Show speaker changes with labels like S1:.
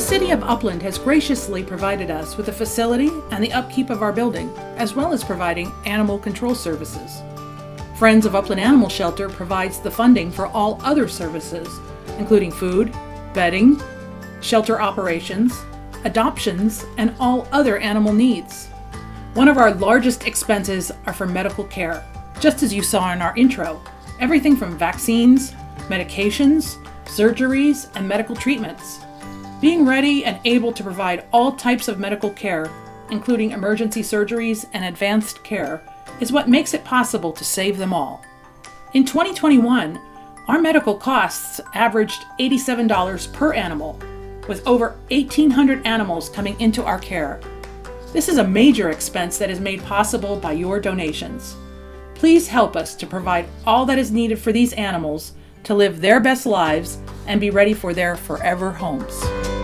S1: City of Upland has graciously provided us with the facility and the upkeep of our building, as well as providing animal control services. Friends of Upland Animal Shelter provides the funding for all other services, including food, bedding, shelter operations, adoptions, and all other animal needs. One of our largest expenses are for medical care, just as you saw in our intro. Everything from vaccines, medications, surgeries, and medical treatments. Being ready and able to provide all types of medical care, including emergency surgeries and advanced care, is what makes it possible to save them all. In 2021, our medical costs averaged $87 per animal, with over 1,800 animals coming into our care. This is a major expense that is made possible by your donations. Please help us to provide all that is needed for these animals to live their best lives and be ready for their forever homes.